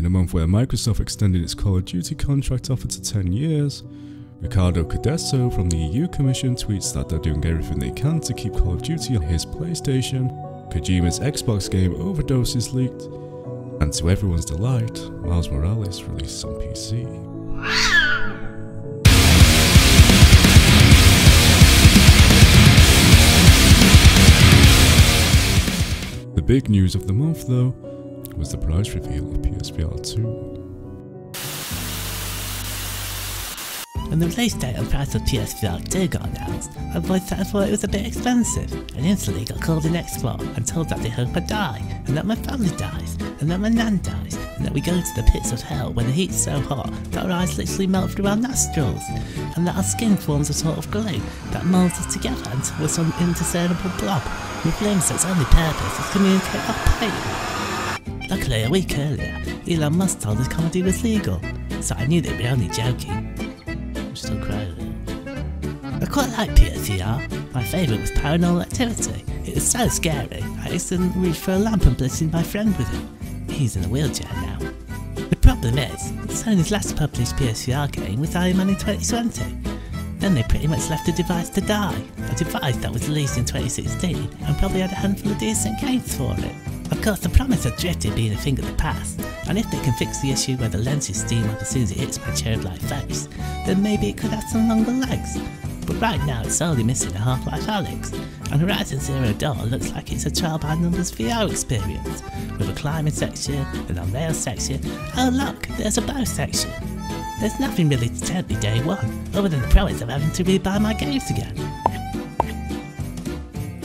In a month where Microsoft extended its Call of Duty contract offer to 10 years, Ricardo Cardoso from the EU Commission tweets that they're doing everything they can to keep Call of Duty on his PlayStation. Kojima's Xbox game Overdose is leaked, and to everyone's delight, Miles Morales released on PC. The big news of the month, though, was the price reveal of PSVR 2. When the release date and price of PSVR 2 got announced, voiced that I thought it was a bit expensive, and instantly got called in Xbot and told that they hope I die, and that my family dies, and that my nan dies, and that we go to the pits of hell when the heat's so hot that our eyes literally melt through our nostrils, and that our skin forms a sort of glue that molds us together into some indiscernible blob with limbs that's only purpose is communicate our pain. Luckily, a week earlier, Elon Musk told his comedy was legal, so I knew they'd be only joking. I'm still crying. I quite like PSVR. My favourite was Paranormal Activity. It was so scary, I used to reach for a lamp and blitzing my friend with it. He's in a wheelchair now. The problem is, Sony's last published PSVR game was Iron Man in 2020. Then they pretty much left the device to die, a device that was released in 2016 and probably had a handful of decent games for it. Of course, the promise of drifting being a thing of the past, and if they can fix the issue where the lenses steam up as soon as it hits my cherub-like face, then maybe it could have some longer legs. But right now it's solely missing a Half-Life Alyx, and Horizon Zero Dawn looks like it's a trial by numbers VR experience, with a climbing section, an on-rail section, oh look, there's a bow section. There's nothing really to tempt me day one, other than the promise of having to rebuy my games again.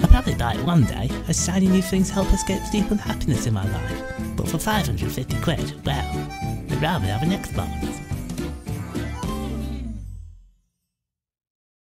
I'll probably it one day, as shiny new things help escape deep unhappiness in my life. But for 550 quid, well, I'd rather have an Xbox.